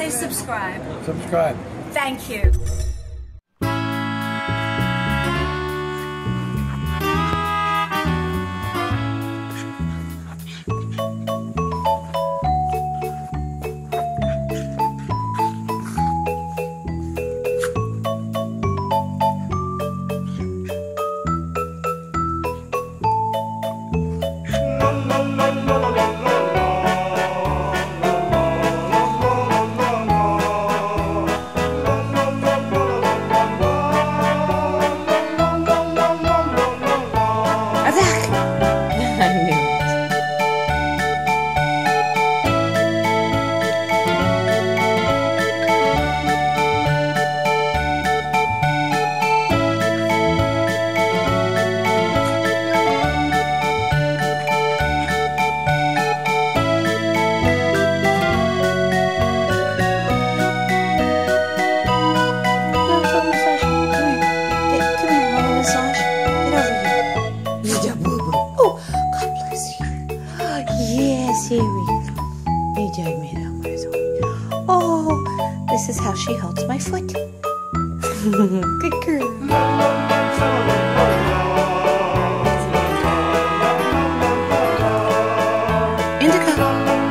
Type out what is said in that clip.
say subscribe. Subscribe. Thank you. has you read? AJ made out my song. Oh, this is how she holds my foot. Good girl. Indica.